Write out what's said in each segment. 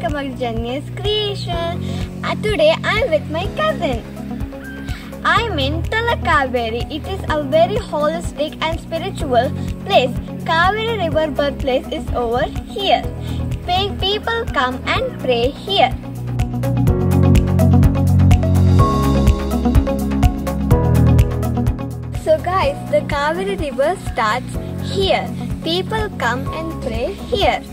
welcome back to Janya's creation. Uh, today I'm with my cousin. I'm in Talakaveri. It is a very holistic and spiritual place. Kaveri River birthplace is over here. Pe- People come and pray here. So guys, the Kaveri River starts here. People come and pray here.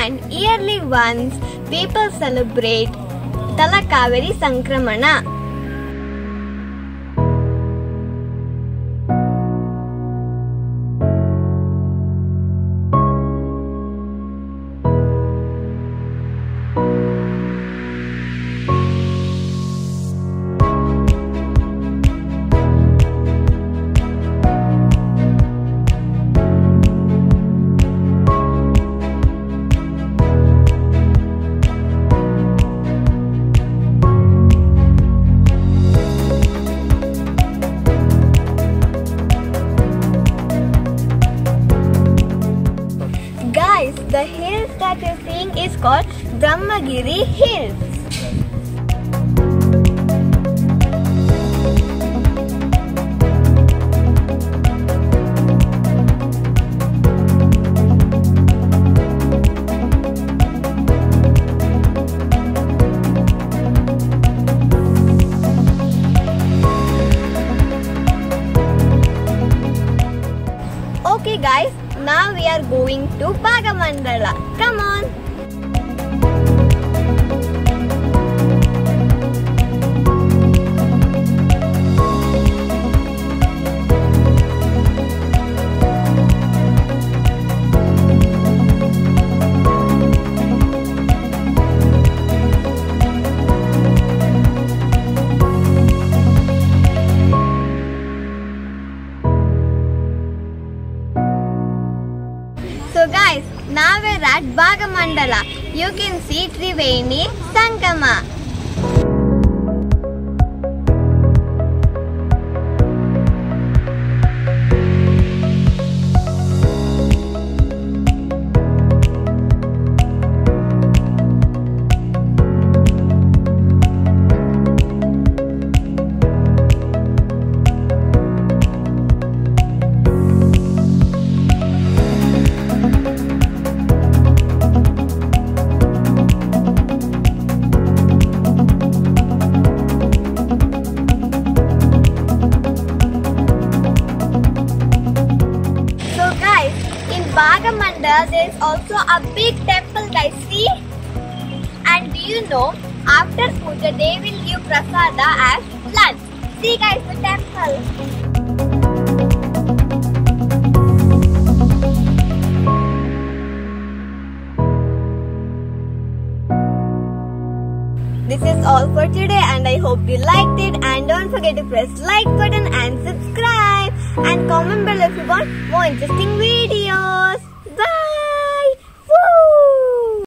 And yearly once, people celebrate Talakaveri Sankramana. Seeing is called Brahmagiri Hills. Now we are going to Bhagamandala. Come on. Guys, now we're at Bhagamandala. You can see Triveni Sangama. There is also a big temple guys, see? And do you know, after puja they will give prasada as lunch. See guys, the temple. This is all for today and I hope you liked it and don't forget to press like button and subscribe and comment below if you want more interesting videos.